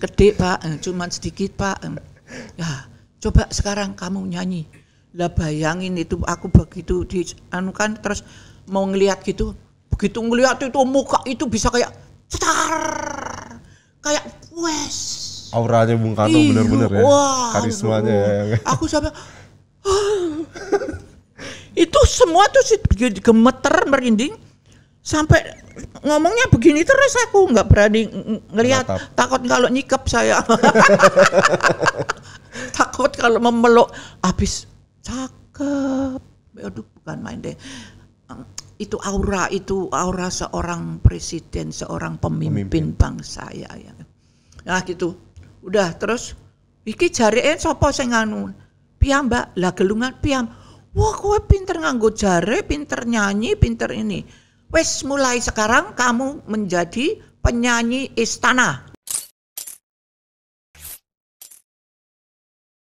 gede pak, eh, cuman sedikit pak. Ya, coba sekarang kamu nyanyi. Lah bayangin itu aku begitu di anu kan terus mau ngelihat gitu, begitu ngelihat itu muka itu bisa kayak cetar, kayak wes. Auranya Bung Karno bener-bener ya. wah, Karismanya ya. Aku sampai itu semua tuh gemeter merinding sampai ngomongnya begini terus aku nggak berani ng- ngelihat. Takut kalau nyikap saya. Takut kalau memeluk. Habis cakep. Aduh bukan main deh. Itu aura itu aura seorang presiden seorang pemimpin, bangsa ya ya. Nah gitu. Udah terus iki jareke sapa sing anu? Piyambak lah gelungan piyam wah kowe pinter nganggo jare pinter nyanyi pinter ini wes mulai sekarang kamu menjadi penyanyi istana